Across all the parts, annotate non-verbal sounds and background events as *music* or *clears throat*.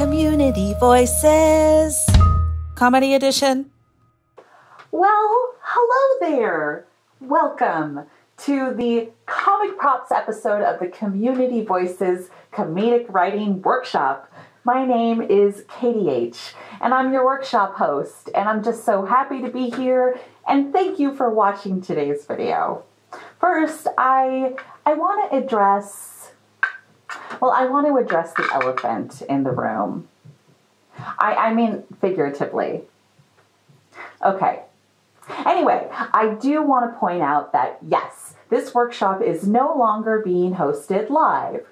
Community Voices Comedy Edition. Well, hello there. Welcome to the Comic Props episode of the Community Voices Comedic Writing Workshop. My name is Katie H, and I'm your workshop host, and I'm just so happy to be here, and thank you for watching today's video. First, I I want to address well, I want to address the elephant in the room. I, I mean figuratively. Okay. Anyway, I do want to point out that yes, this workshop is no longer being hosted live.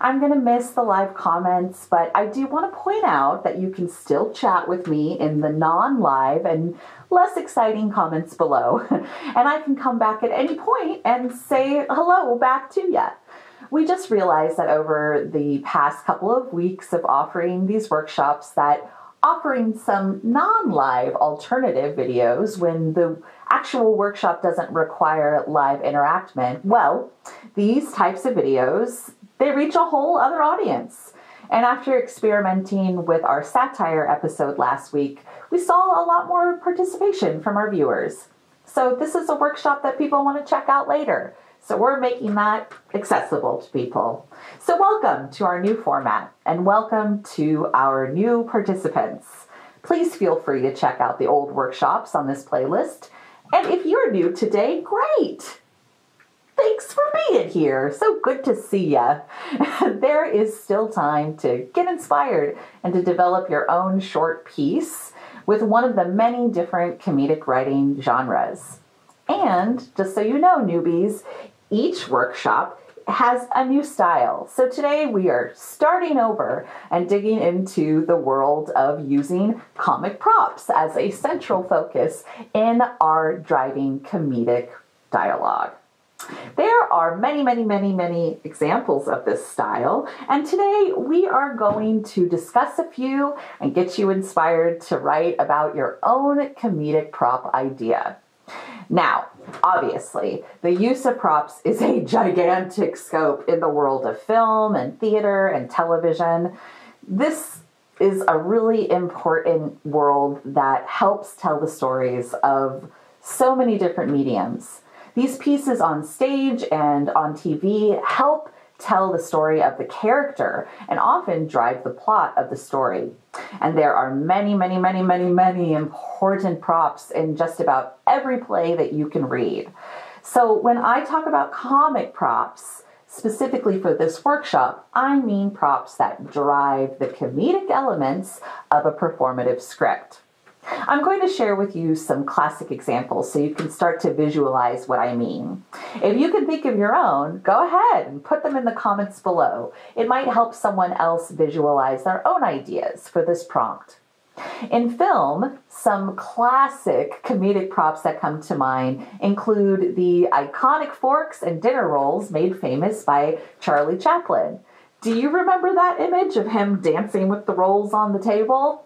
I'm going to miss the live comments, but I do want to point out that you can still chat with me in the non live and less exciting comments below. *laughs* and I can come back at any point and say hello back to you. We just realized that over the past couple of weeks of offering these workshops that offering some non-live alternative videos when the actual workshop doesn't require live interaction. Well, these types of videos, they reach a whole other audience. And after experimenting with our satire episode last week, we saw a lot more participation from our viewers. So this is a workshop that people want to check out later. So we're making that accessible to people. So welcome to our new format and welcome to our new participants. Please feel free to check out the old workshops on this playlist. And if you're new today, great! Thanks for being here. So good to see ya. *laughs* there is still time to get inspired and to develop your own short piece with one of the many different comedic writing genres. And just so you know, newbies, each workshop has a new style. So today we are starting over and digging into the world of using comic props as a central focus in our driving comedic dialogue. There are many, many, many, many examples of this style, and today we are going to discuss a few and get you inspired to write about your own comedic prop idea. Now, obviously, the use of props is a *laughs* gigantic scope in the world of film and theater and television. This is a really important world that helps tell the stories of so many different mediums. These pieces on stage and on TV help tell the story of the character and often drive the plot of the story. And there are many, many, many, many, many important props in just about every play that you can read. So when I talk about comic props, specifically for this workshop, I mean props that drive the comedic elements of a performative script. I'm going to share with you some classic examples so you can start to visualize what I mean. If you can think of your own, go ahead and put them in the comments below. It might help someone else visualize their own ideas for this prompt. In film, some classic comedic props that come to mind include the iconic forks and dinner rolls made famous by Charlie Chaplin. Do you remember that image of him dancing with the rolls on the table?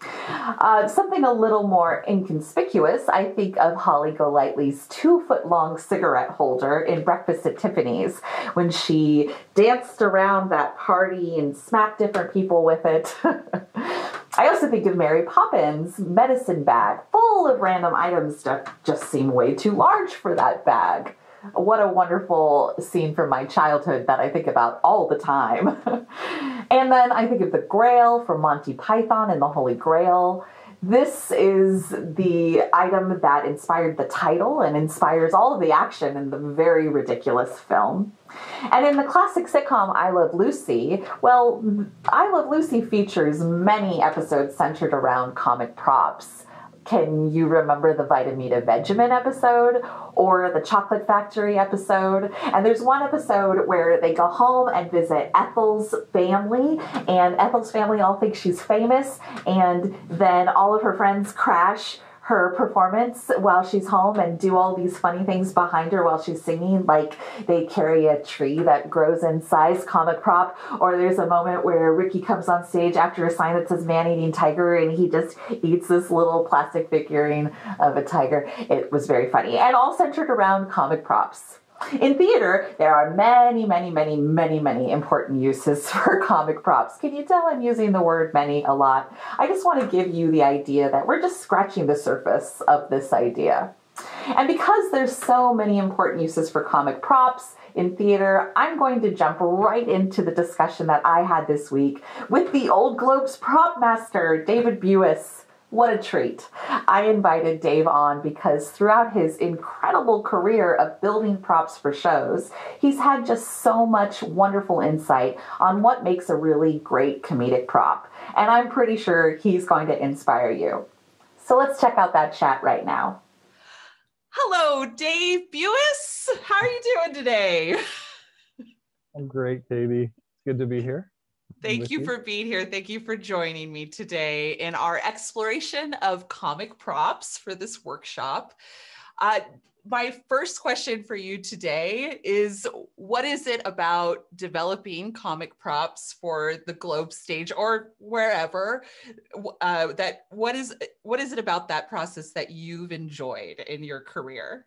Uh, something a little more inconspicuous, I think of Holly Golightly's two foot long cigarette holder in Breakfast at Tiffany's when she danced around that party and smacked different people with it. *laughs* I also think of Mary Poppins' medicine bag, full of random items that just seem way too large for that bag what a wonderful scene from my childhood that I think about all the time. *laughs* and then I think of the Grail from Monty Python and the Holy Grail. This is the item that inspired the title and inspires all of the action in the very ridiculous film. And in the classic sitcom I Love Lucy, well, I Love Lucy features many episodes centered around comic props. Can you remember the Vitameatavegamin episode or the Chocolate Factory episode? And there's one episode where they go home and visit Ethel's family, and Ethel's family all think she's famous, and then all of her friends crash her performance while she's home and do all these funny things behind her while she's singing, like they carry a tree that grows in size, comic prop, or there's a moment where Ricky comes on stage after a sign that says man eating tiger and he just eats this little plastic figurine of a tiger. It was very funny and all centered around comic props. In theater, there are many, many, many, many, many important uses *laughs* for comic props. Can you tell I'm using the word many a lot? I just want to give you the idea that we're just scratching the surface of this idea. And because there's so many important uses for comic props in theater, I'm going to jump right into the discussion that I had this week with the Old Globes prop master, David Buess. What a treat. I invited Dave on because throughout his incredible career of building props for shows, he's had just so much wonderful insight on what makes a really great comedic prop. And I'm pretty sure he's going to inspire you. So let's check out that chat right now. Hello, Dave Buess. How are you doing today? I'm great, Katie. It's good to be here. Thank you, you for being here. Thank you for joining me today in our exploration of comic props for this workshop. Uh, my first question for you today is what is it about developing comic props for the globe stage or wherever uh, that what is what is it about that process that you've enjoyed in your career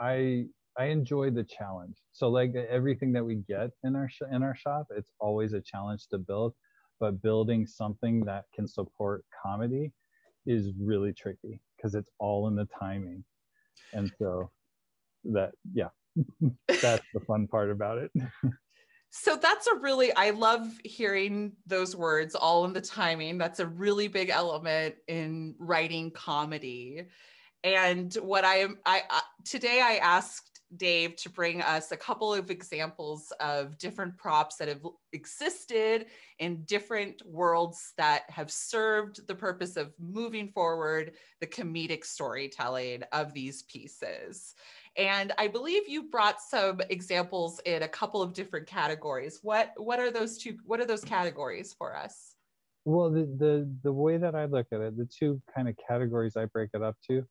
i i enjoy the challenge. So like everything that we get in our sh- in our shop it's always a challenge to build but building something that can support comedy is really tricky because it's all in the timing. And so that yeah *laughs* that's the fun part about it. So that's a really i love hearing those words all in the timing. That's a really big element in writing comedy. And what i am i, I today i asked Dave to bring us a couple of examples of different props that have existed in different worlds that have served the purpose of moving forward the comedic storytelling of these pieces. And I believe you brought some examples in a couple of different categories. What what are those two what are those categories for us? Well, the the the way that I look at it, the two kind of categories I break it up to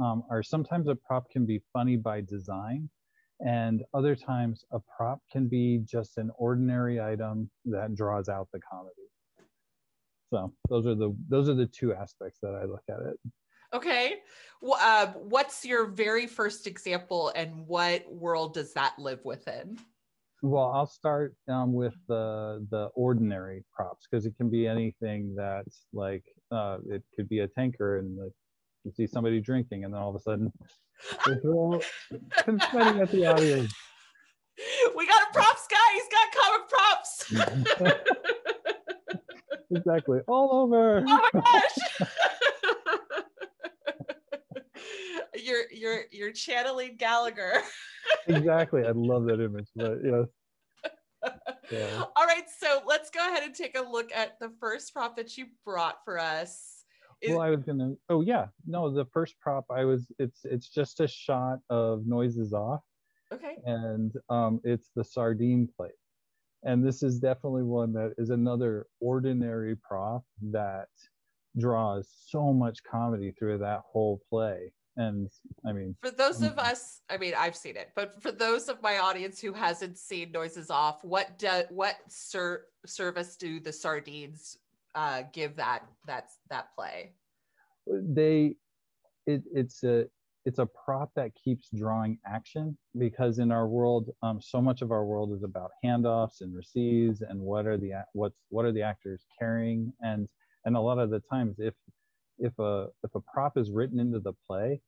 um, are sometimes a prop can be funny by design, and other times a prop can be just an ordinary item that draws out the comedy. So those are the those are the two aspects that I look at it. Okay, well, uh, what's your very first example, and what world does that live within? Well, I'll start um, with the the ordinary props because it can be anything that's like uh, it could be a tanker and the you see somebody drinking, and then all of a sudden *laughs* they throw confetti at the audience. *laughs* We got a props guy. He's got comic props. *laughs* exactly. All over. Oh my gosh. you're you're you're channeling Gallagher. exactly. I love that image. But yes. Yeah. All right, so let's go ahead and take a look at the first prop that you brought for us well, I was gonna. Oh yeah, no, the first prop I was. It's it's just a shot of noises off. Okay. And um, it's the sardine plate, and this is definitely one that is another ordinary prop that draws so much comedy through that whole play. And I mean, for those of us, I mean, I've seen it, but for those of my audience who hasn't seen Noises Off, what do, what ser- service do the sardines uh, give that that's that play? They, it, it's a it's a prop that keeps drawing action because in our world, um, so much of our world is about handoffs and receives and what are the what's what are the actors carrying and and a lot of the times if if a if a prop is written into the play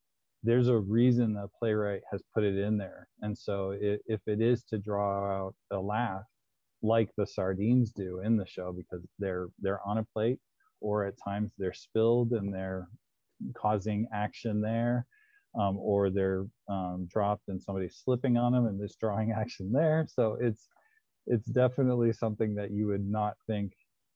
there's a reason the playwright has put it in there and so it, if it is to draw out a laugh like the sardines do in the show because they're they're on a plate or at times they're spilled and they're causing action there um, or they're um, dropped and somebody's slipping on them and there's drawing *laughs* action there. So it's it's definitely something that you would not think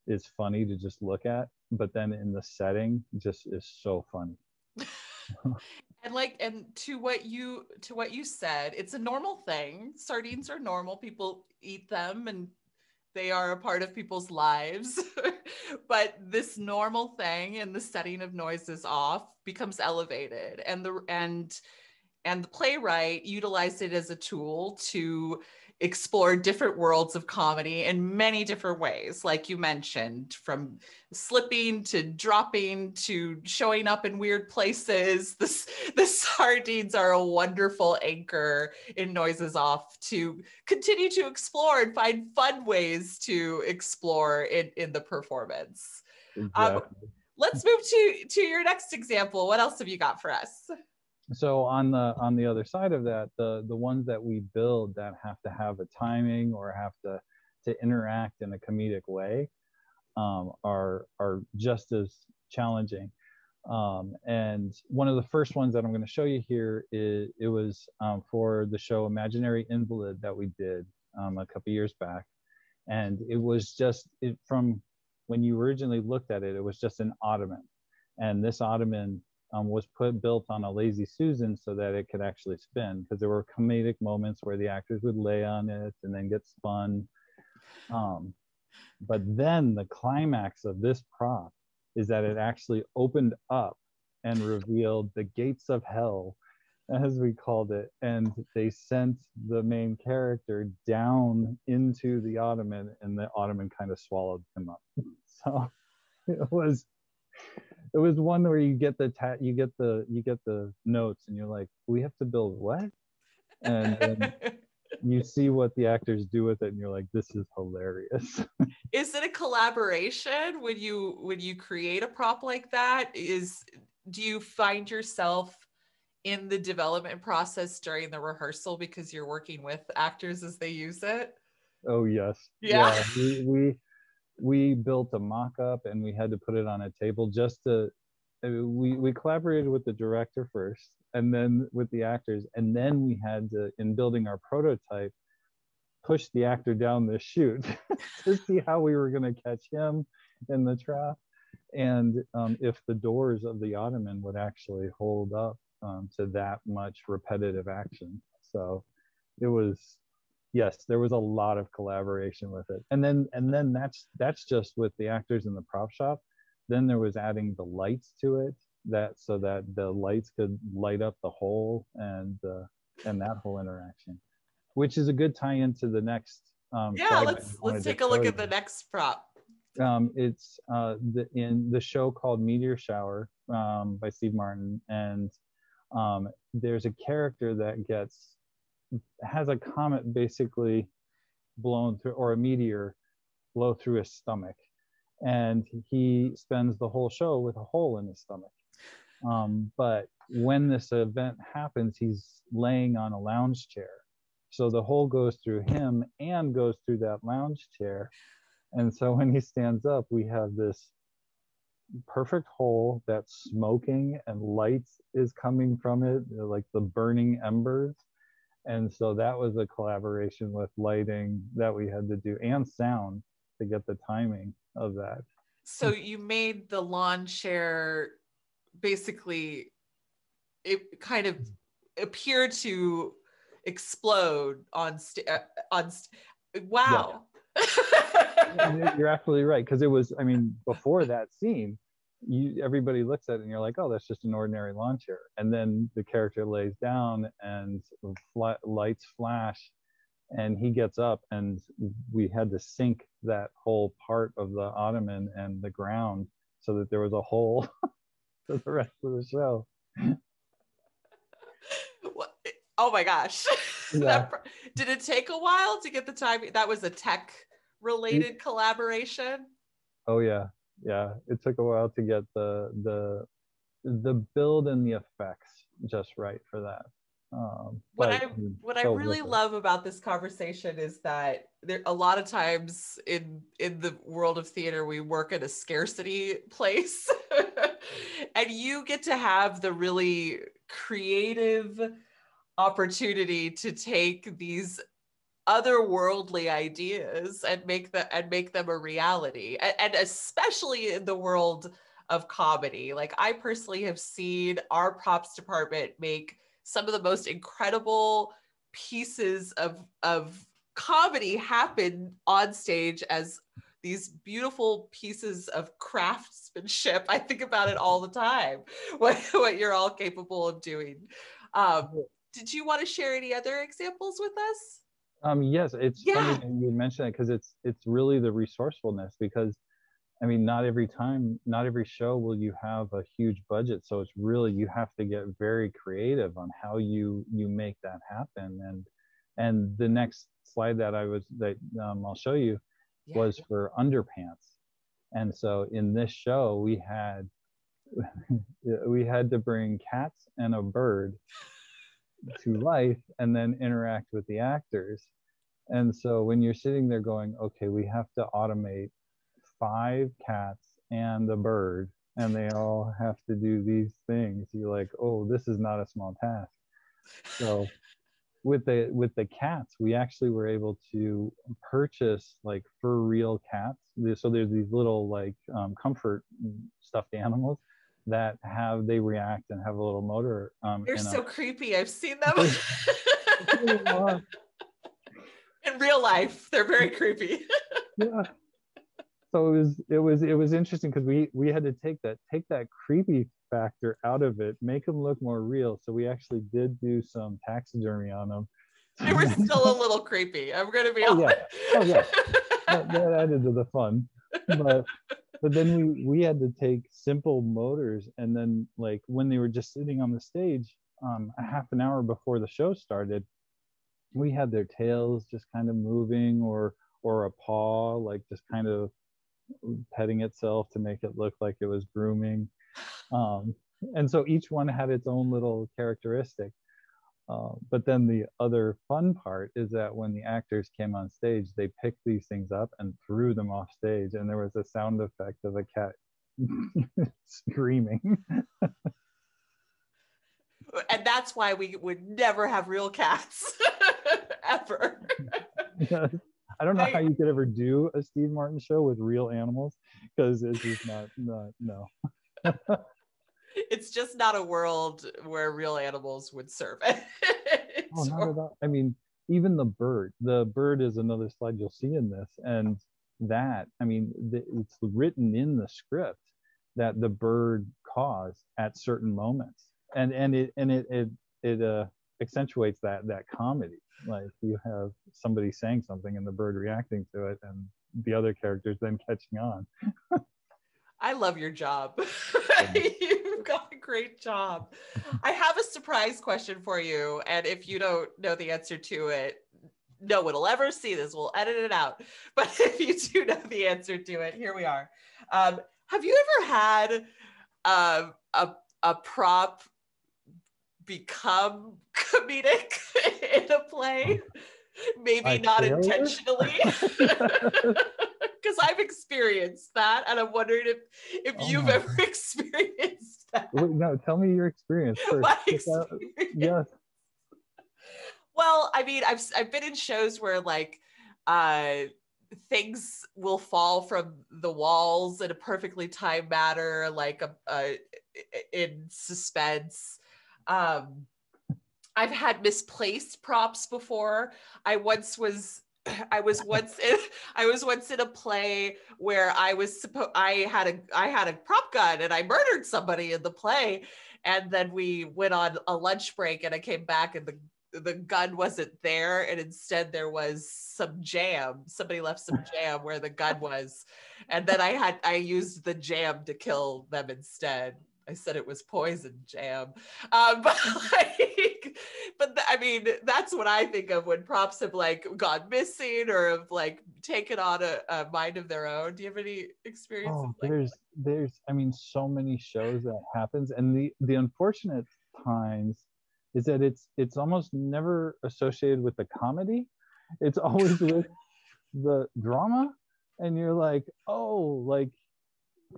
is funny to just look at but then in the setting just is so funny *laughs* and like and to what you to what you said it's a normal thing. Sardines are normal. People eat them and they are a part of people's lives. *laughs* But this normal thing and the setting of noises off becomes elevated. And the and and the playwright utilized it as a tool to explore different worlds of comedy in many different ways, like you mentioned, from slipping to dropping to showing up in weird places. *laughs* The, the sardines are a wonderful anchor in Noises Off to continue to explore and find fun ways to explore in, in the performance. Um, exactly. Um, let's move to, to your next example. What else have you got for us? So on the on the other side of that the the ones that we build that have to have a timing or have to to interact in a comedic way um, are are just as challenging. Um, and one of the first ones that i'm going to show you here is it was um, for the show imaginary invalid that we did um, a couple years back. And it was just it, from when you originally looked at it it was just an ottoman. And this ottoman um, was put built on a lazy susan so that it could actually spin because there were comedic moments where the actors would lay on it and then get spun. Um, but then the climax of this prop is that it actually opened up and revealed the gates of hell as we called it and they sent the main character down into the ottoman and the ottoman kind of swallowed him up. *laughs* So it was it was one where you get the ta- you get the you get the notes and you're like we have to build what? And *laughs* you see what the actors do with it and you're like this is hilarious. *laughs* Is it a collaboration when you when you create a prop like that? Is do you find yourself in the development process during the rehearsal because you're working with actors as they use it? Oh yes. Yeah, yeah we, we we built a mock-up and we had to put it on a table just to we we collaborated with the director first and then with the actors. And then we had to in building our prototype push the actor down the chute *laughs* to see how we were going to catch him in the trap. And um, if the doors of the ottoman would actually hold up um, to that much repetitive action. So it was yes there was a lot of collaboration with it. And then and then that's that's just with the actors in the prop shop. Then there was adding the lights to it that so that the lights could light up the hole and uh, and that whole interaction which is a good tie into the next um yeah let's let's take a look at the next prop. Um, it's uh, the, in the show called Meteor Shower um, by Steve Martin, and um, there's a character that gets has a comet basically blown through or a meteor blow through his stomach. And he spends the whole show with a hole in his stomach. Um, but when this event happens he's laying on a lounge chair. So the hole goes through him and goes through that lounge chair. And so when he stands up we have this perfect hole that's smoking and light is coming from it like the burning embers and so that was a collaboration with lighting that we had to do and sound to get the timing of that so you made the lawn chair basically it kind of appeared to explode on st- uh, on st- wow yeah. *laughs* you're absolutely right because it was i mean before that scene you everybody looks at it and you're like, oh, that's just an ordinary lawn chair. And then the character lays down and fl- lights flash, and he gets up, and we had to sink that whole part of the ottoman and the ground so that there was a hole *laughs* for the rest of the show. oh my gosh! *laughs* Yeah. that, did it take a while to get the time? That was a tech related collaboration. Oh yeah, yeah it took a while to get the the the build and the effects just right for that. Um, what I what I really love about this conversation is that there a lot of times in in the world of theater we work at a scarcity *laughs* place, and you get to have the really creative opportunity to take these otherworldly ideas and make them and make them a reality and, and especially in the world of comedy. Like i personally have seen our props department make some of the most incredible pieces of of comedy happen on stage as these beautiful pieces of craftsmanship. I think about it all the time *laughs* what, what you're all capable of doing. Um, did you want to share any other examples with us Um, yes, it's Yeah. funny you mentioned it because it's it's really the resourcefulness because I mean not every time, not every show will you have a huge budget. So it's really you have to get very creative on how you you make that happen. And and the next slide that I was that um, I'll show you Yeah. was for underpants. And so in this show we had *laughs* we had to bring cats and a bird to life and then interact with the actors. And so when you're sitting there going, okay, we have to automate five cats and a bird, and they all have to do these things, you're like, oh, this is not a small task. So with the with the cats, we actually were able to purchase like for real cats. So there's these little like um, comfort stuffed animals that have they react and have a little motor. Um, They're so creepy. I've seen them *laughs* in real life. They're very creepy. *laughs* yeah. So it was it was it was interesting because we we had to take that take that creepy factor out of it, make them look more real. So we actually did do some taxidermy on them. they were *laughs* still a little creepy. I'm gonna be Oh, yeah. honest. Oh, yeah. that, that added to the fun. But but then we we had to take simple motors and then like when they were just sitting on the stage um, a half an hour before the show started, we had their tails just kind of moving or or a paw like just kind of petting itself to make it look like it was grooming. Um, and so each one had its own little characteristic. Uh, but then the other fun part is that when the actors came on stage, they picked these things up and threw them off stage, and there was a sound effect of a cat *laughs* screaming. *laughs* and that's why we would never have real cats *laughs* ever. I don't know how you could ever do a Steve Martin show with real animals because it's just not, not no. It's just not a world where real animals would serve *laughs* it. Oh, not at all. I mean, even the bird. The bird is another slide you'll see in this, and that I mean, the, it's written in the script that the bird caws at certain moments, and and it and it it it uh, accentuates that that comedy. Like you have somebody saying something and the bird reacting to it, and the other characters then catching on. *laughs* I love your job. *laughs* You've got a great job. I have a surprise question for you. And if you don't know the answer to it, no one will ever see this. We'll edit it out. *laughs* But if you do know the answer to it, here we are. Um, have you ever had um, a, a prop become comedic *laughs* in a play? Maybe A not intentionally. *laughs* because I've experienced that, and I'm wondering if if Oh you've ever *laughs* experienced that. Wait, no, tell me your experience *laughs* first. My experience. yes. Well, I mean, I've I've been in shows where like uh things will fall from the walls in a perfectly timed manner, like a, a in suspense. Um, I've had misplaced props before. I once was *clears throat* I was once in *laughs* I was once in a play where I was supposed I had a I had a prop gun and I murdered somebody in the play. And then we went on a lunch break and I came back and the the gun wasn't there. And instead there was some jam. Somebody left some *laughs* jam where the gun was. And then I had I used the jam to kill them instead. I said it was poison jam. Um, *laughs* but like but th- I mean, that's what I think of when props have like gone missing or have like taken on a, a mind of their own. Do you have any experience? Oh, like there's there's I mean so many shows that happens and the the unfortunate times is that it's it's almost never associated with the comedy. It's always *laughs* with the drama and you're like, "Oh, like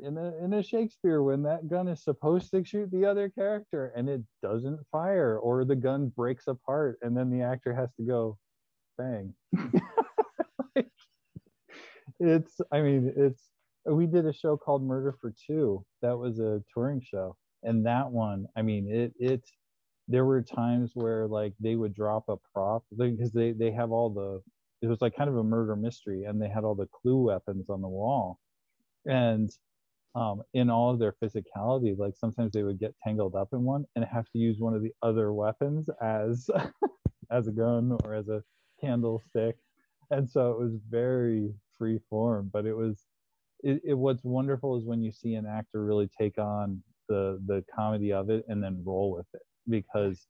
in a in a Shakespeare when that gun is supposed to shoot the other character and it doesn't fire or the gun breaks apart and then the actor has to go bang." Like, *laughs* it's I mean, it's we did a show called Murder for Two. That was a touring show. And that one, I mean, it it there were times where like they would drop a prop because they they have all the it was like kind of a murder mystery and they had all the clue weapons on the wall. And um, in all of their physicality, like sometimes they would get tangled up in one and have to use one of the other weapons as *laughs* as a gun or as a candlestick, and so it was very free form. But it was, it, it what's wonderful is when you see an actor really take on the the comedy of it and then roll with it because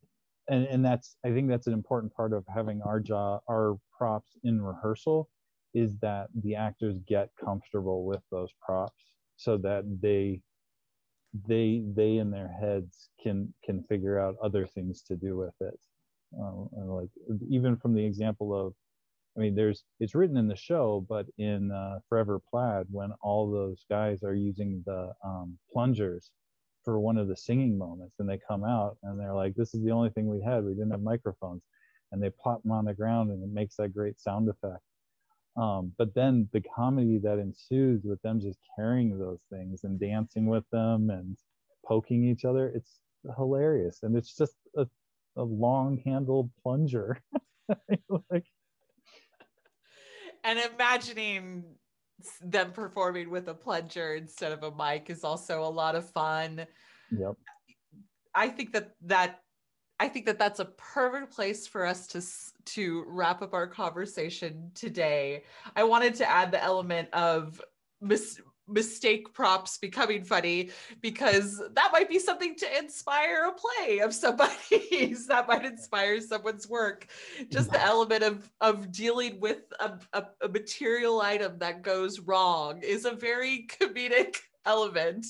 and and that's i think that's an important part of having our job our props in rehearsal is that the actors get comfortable with those props so that they they they in their heads can can figure out other things to do with it. Uh, like even from the example of i mean there's it's written in the show but in uh, forever plaid when all those guys are using the um, plungers for one of the singing moments and they come out and they're like this is the only thing we had. We didn't have microphones. And they plop them on the ground and it makes that great sound effect um, but then the comedy that ensues with them just carrying those things and dancing with them and poking each other it's hilarious and it's just a, a long handled plunger *laughs* like and imagining them performing with a plunger instead of a mic is also a lot of fun. Yep. I think that that I think that that's a perfect place for us to to wrap up our conversation today. I wanted to add the element of mis- mistake props becoming funny because that might be something to inspire a play of somebody's. *laughs* That might inspire someone's work. Just the element of of dealing with a, a, a material item that goes wrong is a very comedic element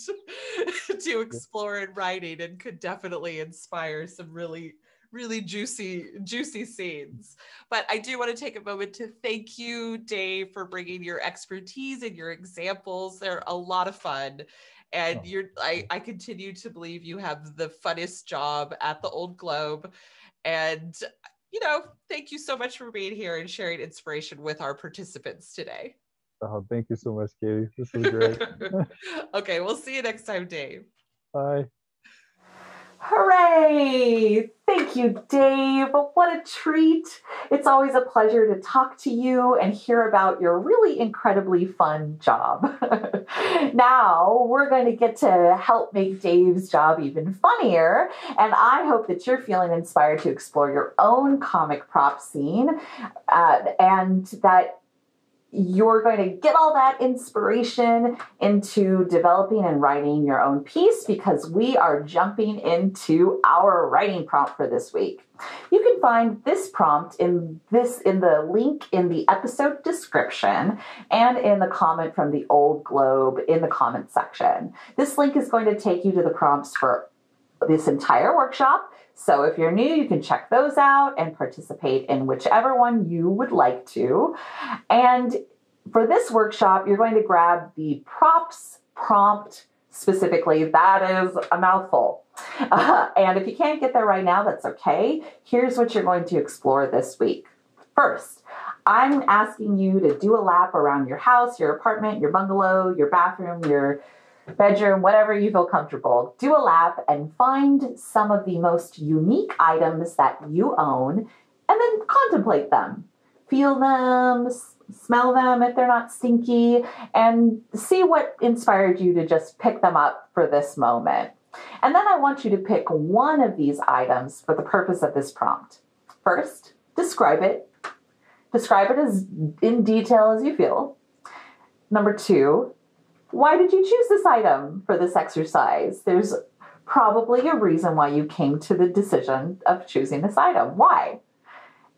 *laughs* to explore in writing and could definitely inspire some really really juicy, juicy scenes. But I do want to take a moment to thank you, Dave, for bringing your expertise and your examples. They're a lot of fun. And oh, you're, I, I continue to believe you have the funnest job at the Old Globe. And, you know, thank you so much for being here and sharing inspiration with our participants today. Oh, thank you so much, Katie. This was great. *laughs* okay, we'll see you next time, Dave. Bye. Hooray! Thank you, Dave. What a treat. It's always a pleasure to talk to you and hear about your really incredibly fun job. *laughs* now, we're going to get to help make Dave's job even funnier, and I hope that you're feeling inspired to explore your own comic prop scene uh, and that you're going to get all that inspiration into developing and writing your own piece because we are jumping into our writing prompt for this week. You can find this prompt in this in the link in the episode description and in the comment from the old globe in the comment section. This link is going to take you to the prompts for this entire workshop. So if you're new, you can check those out and participate in whichever one you would like to. And for this workshop, you're going to grab the props prompt specifically. That is a mouthful. Uh, *laughs* and if you can't get there right now, that's okay. Here's what you're going to explore this week. First, I'm asking you to do a lap around your house, your apartment, your bungalow, your bathroom, your bedroom, whatever you feel comfortable, do a lap and find some of the most unique items that you own and then contemplate them. Feel them, smell them if they're not stinky, and see what inspired you to just pick them up for this moment. And then I want you to pick one of these items for the purpose of this prompt. First, describe it. Describe it as in detail as you feel. Number two, why did you choose this item for this exercise? There's probably a reason why you came to the decision of choosing this item. Why?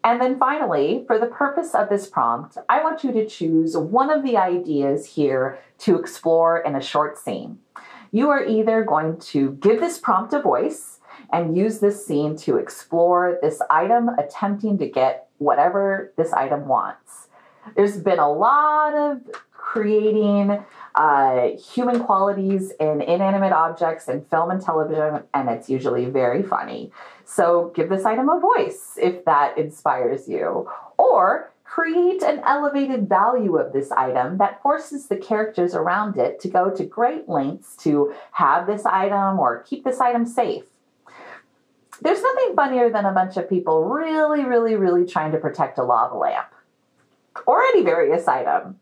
And then finally, for the purpose of this prompt, I want you to choose one of the ideas here to explore in a short scene. You are either going to give this prompt a voice and use this scene to explore this item attempting to get whatever this item wants. There's been a lot of creating uh, human qualities in inanimate objects in film and television, and it's usually very funny. So give this item a voice if that inspires you. Or create an elevated value of this item that forces the characters around it to go to great lengths to have this item or keep this item safe. There's nothing funnier than a bunch of people really, really, really trying to protect a lava lamp or any various item.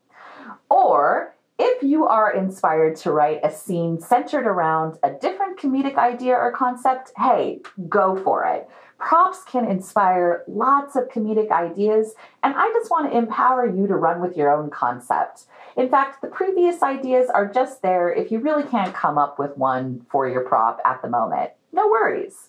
Or if you are inspired to write a scene centered around a different comedic idea or concept, hey, go for it. Props can inspire lots of comedic ideas, and I just want to empower you to run with your own concept. In fact, the previous ideas are just there if you really can't come up with one for your prop at the moment. No worries.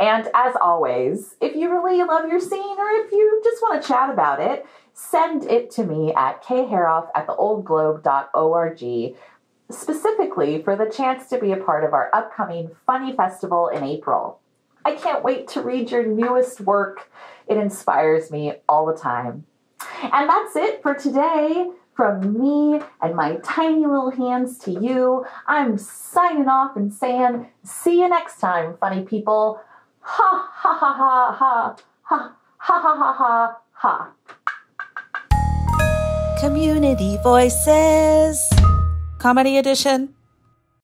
And as always, if you really love your scene or if you just want to chat about it, send it to me at kharoff at theoldglobe.org specifically for the chance to be a part of our upcoming Funny Festival in April. I can't wait to read your newest work. It inspires me all the time. And that's it for today. From me and my tiny little hands to you, I'm signing off and saying, see you next time, funny people. Ha ha ha ha ha ha ha ha ha ha Community Voices, Comedy Edition.